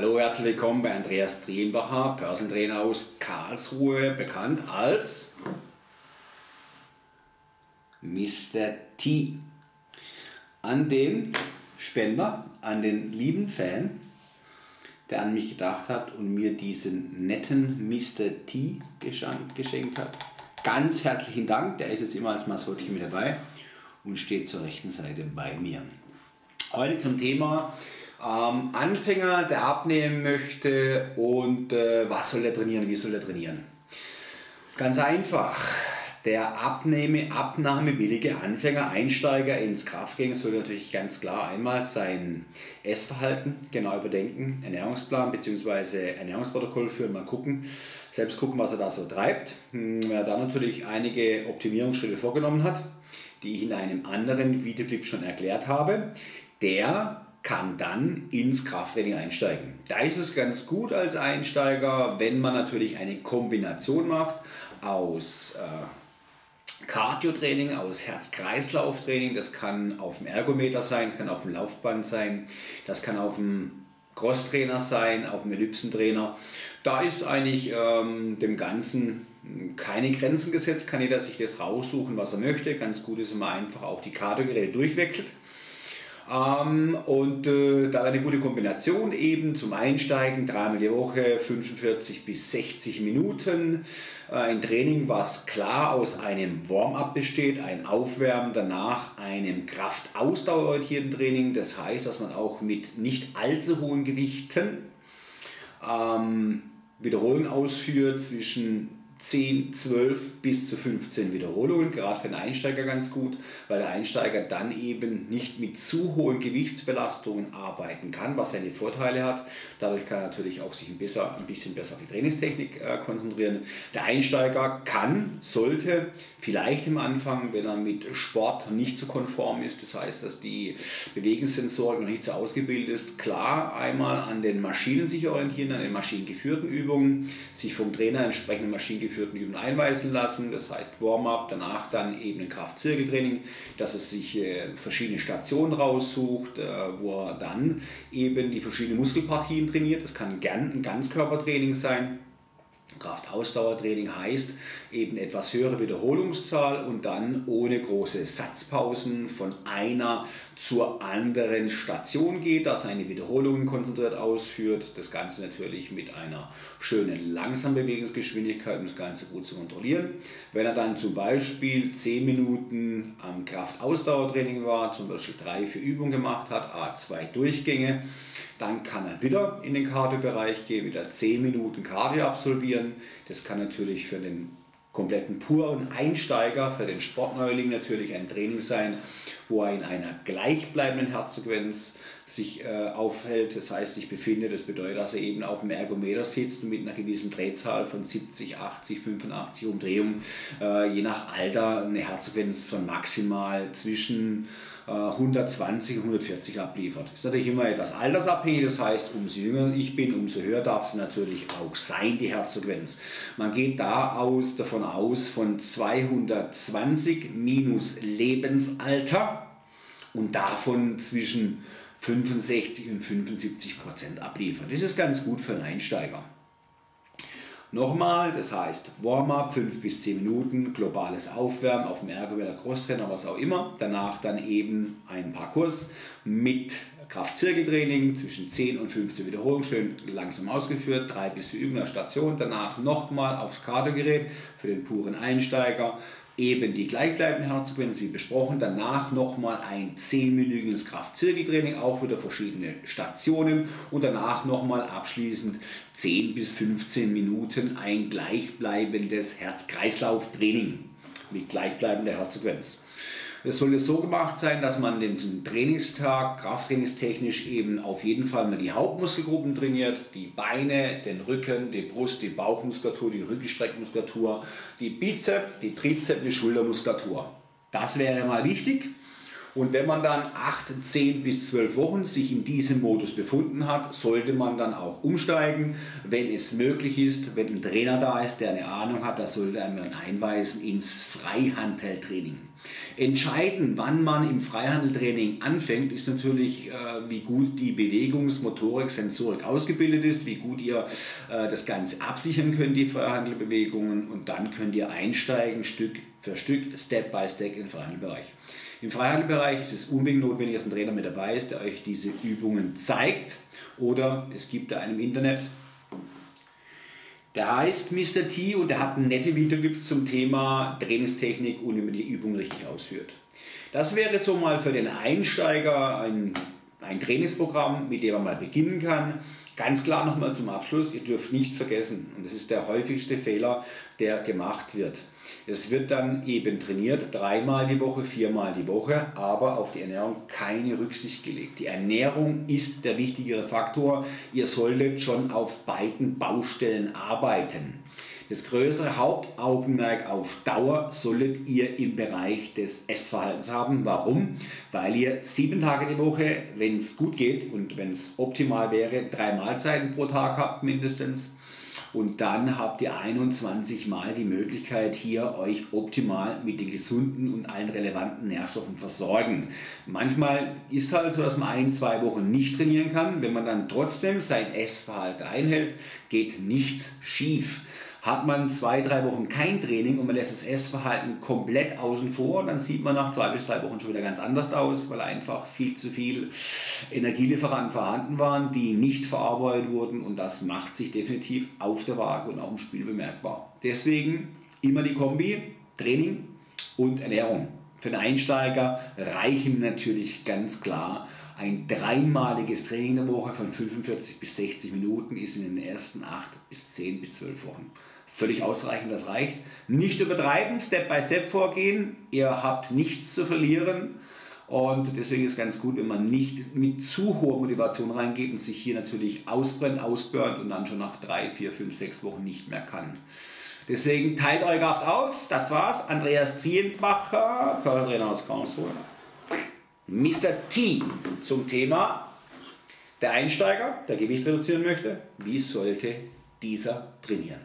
Hallo, herzlich willkommen bei Andreas Drienbacher, Personal Trainer aus Karlsruhe, bekannt als Mr. T. An den Spender, an den lieben Fan, der an mich gedacht hat und mir diesen netten Mr. T geschenkt hat. Ganz herzlichen Dank, der ist jetzt immer als Maskottchen mit dabei und steht zur rechten Seite bei mir. Heute zum Thema ähm, Anfänger, der abnehmen möchte und äh, was soll er trainieren, wie soll er trainieren. Ganz einfach. Der Abnehme, abnahmewillige Anfänger, Einsteiger ins Krafttraining soll natürlich ganz klar einmal sein Essverhalten genau überdenken, Ernährungsplan bzw. Ernährungsprotokoll führen, mal gucken, selbst gucken, was er da so treibt. Hm, wenn er da natürlich einige Optimierungsschritte vorgenommen hat, die ich in einem anderen Videoclip schon erklärt habe, der kann dann ins Krafttraining einsteigen. Da ist es ganz gut als Einsteiger, wenn man natürlich eine Kombination macht aus äh, Cardio-Training, aus Herz-Kreislauf-Training. Das kann auf dem Ergometer sein, das kann auf dem Laufband sein, das kann auf dem Crosstrainer sein, auf dem Ellipsentrainer. Da ist eigentlich ähm, dem Ganzen keine Grenzen gesetzt, kann jeder sich das raussuchen, was er möchte. Ganz gut ist, wenn man einfach auch die Cardio-Geräte durchwechselt. Ähm, und äh, da eine gute Kombination eben zum Einsteigen, dreimal die Woche, 45 bis 60 Minuten. Äh, ein Training, was klar aus einem Warm-up besteht, ein Aufwärmen, danach einem Kraftausdauerorientierten Training. Das heißt, dass man auch mit nicht allzu hohen Gewichten ähm, Wiederholungen ausführt zwischen 10, 12 bis zu 15 Wiederholungen, gerade für den Einsteiger ganz gut, weil der Einsteiger dann eben nicht mit zu hohen Gewichtsbelastungen arbeiten kann, was seine Vorteile hat. Dadurch kann er natürlich auch sich ein, besser, ein bisschen besser auf die Trainingstechnik äh, konzentrieren. Der Einsteiger kann, sollte vielleicht im Anfang, wenn er mit Sport nicht so konform ist, das heißt, dass die Bewegungssensorik noch nicht so ausgebildet ist, klar einmal an den Maschinen sich orientieren, an den maschinengeführten Übungen, sich vom Trainer entsprechende Maschinen geführten Übungen einweisen lassen. Das heißt Warm-up, danach dann eben ein Kraftzirkeltraining, dass es sich äh, verschiedene Stationen raussucht, äh, wo er dann eben die verschiedenen Muskelpartien trainiert. Das kann gern ein Ganzkörpertraining sein. Kraftausdauertraining heißt eben etwas höhere Wiederholungszahl und dann ohne große Satzpausen von einer zur anderen Station geht, da seine Wiederholungen konzentriert ausführt. Das Ganze natürlich mit einer schönen langsamen Bewegungsgeschwindigkeit, um das Ganze gut zu kontrollieren. Wenn er dann zum Beispiel 10 Minuten am Kraftausdauertraining war, zum Beispiel drei, vier Übungen gemacht hat, A2 Durchgänge, dann kann er wieder in den Cardio-Bereich gehen, wieder 10 Minuten Cardio absolvieren. Das kann natürlich für den kompletten puren Einsteiger, für den Sportneuling natürlich ein Training sein, wo er in einer gleichbleibenden Herzsequenz sich äh, aufhält, das heißt sich befindet. Das bedeutet, dass er eben auf dem Ergometer sitzt und mit einer gewissen Drehzahl von 70, 80, 85 Umdrehungen, äh, je nach Alter, eine Herzsequenz von maximal zwischen 120, 140 abliefert. Das ist natürlich immer etwas altersabhängig, das heißt, umso jünger ich bin, umso höher darf es natürlich auch sein, die Herzfrequenz. Man geht da aus, davon aus von 220 minus Lebensalter und davon zwischen 65 und 75 Prozent abliefern. Das ist ganz gut für einen Einsteiger. Nochmal, das heißt Warm-up 5 bis 10 Minuten, globales Aufwärmen auf dem Ergometer Crosstrainer, was auch immer. Danach dann eben ein Parcours mit Kraftzirkeltraining zwischen 10 und 15 Wiederholungen, schön langsam ausgeführt, 3 bis 4 Übungen der Station. Danach nochmal aufs Kardiogerät für den puren Einsteiger eben die gleichbleibende Herzfrequenz wie besprochen. Danach nochmal ein 10-minütiges Kraftzirkeltraining, auch wieder verschiedene Stationen und danach nochmal abschließend 10 bis 15 Minuten ein gleichbleibendes Herz-Kreislauf-Training mit gleichbleibender Herzfrequenz. Es sollte so gemacht sein, dass man den Trainingstag krafttrainingstechnisch eben auf jeden Fall mal die Hauptmuskelgruppen trainiert, die Beine, den Rücken, die Brust, die Bauchmuskulatur, die Rückenstreckmuskulatur, die Bizep, die Trizep, die Schultermuskulatur. Das wäre mal wichtig. Und wenn man dann 8, 10 bis 12 Wochen sich in diesem Modus befunden hat, sollte man dann auch umsteigen, wenn es möglich ist, wenn ein Trainer da ist, der eine Ahnung hat, da sollte er dann einweisen ins Freihandeltraining. Entscheidend, wann man im Freihandeltraining anfängt, ist natürlich, äh, wie gut die Bewegungs-, Motorik, Sensorik ausgebildet ist, wie gut ihr äh, das Ganze absichern könnt, die Freihandelbewegungen, und dann könnt ihr einsteigen, Stück für Stück, Step by Step im Freihandelbereich. Im Freihandelbereich ist es unbedingt notwendig, dass ein Trainer mit dabei ist, der euch diese Übungen zeigt. Oder es gibt da einen im Internet, der heißt Mr. T und der hat nette Videoclips zum Thema Trainingstechnik und wie man die Übung richtig ausführt. Das wäre so mal für den Einsteiger ein, ein Trainingsprogramm, mit dem man mal beginnen kann. Ganz klar nochmal zum Abschluss, ihr dürft nicht vergessen, und das ist der häufigste Fehler, der gemacht wird. Es wird dann eben trainiert, dreimal die Woche, viermal die Woche, aber auf die Ernährung keine Rücksicht gelegt. Die Ernährung ist der wichtigere Faktor. Ihr solltet schon auf beiden Baustellen arbeiten. Das größere Hauptaugenmerk auf Dauer solltet ihr im Bereich des Essverhaltens haben. Warum? Weil ihr sieben Tage die Woche, wenn es gut geht und wenn es optimal wäre, drei Mahlzeiten pro Tag habt mindestens. Und dann habt ihr 21 Mal die Möglichkeit, hier euch optimal mit den gesunden und allen relevanten Nährstoffen versorgen. Manchmal ist halt so, dass man ein, zwei Wochen nicht trainieren kann. Wenn man dann trotzdem sein Essverhalten einhält, geht nichts schief. Hat man zwei, drei Wochen kein Training und man lässt das Essverhalten komplett außen vor, dann sieht man nach zwei bis drei Wochen schon wieder ganz anders aus, weil einfach viel zu viel Energielieferanten vorhanden waren, die nicht verarbeitet wurden und das macht sich definitiv auf der Waage und auch im Spiel bemerkbar. Deswegen immer die Kombi, Training und Ernährung. Für den Einsteiger reichen natürlich ganz klar ein dreimaliges Training in der Woche von 45 bis 60 Minuten ist in den ersten 8 bis 10 bis 12 Wochen völlig ausreichend, das reicht. Nicht übertreiben, Step by Step vorgehen. Ihr habt nichts zu verlieren. Und deswegen ist es ganz gut, wenn man nicht mit zu hoher Motivation reingeht und sich hier natürlich ausbrennt, ausburnt und dann schon nach drei, vier, fünf, sechs Wochen nicht mehr kann. Deswegen teilt eure Kraft auf. Das war's. Andreas Trientbacher, Körpertrainer aus Karlsruhe. Mr. T zum Thema der Einsteiger, der Gewicht reduzieren möchte. Wie sollte dieser trainieren?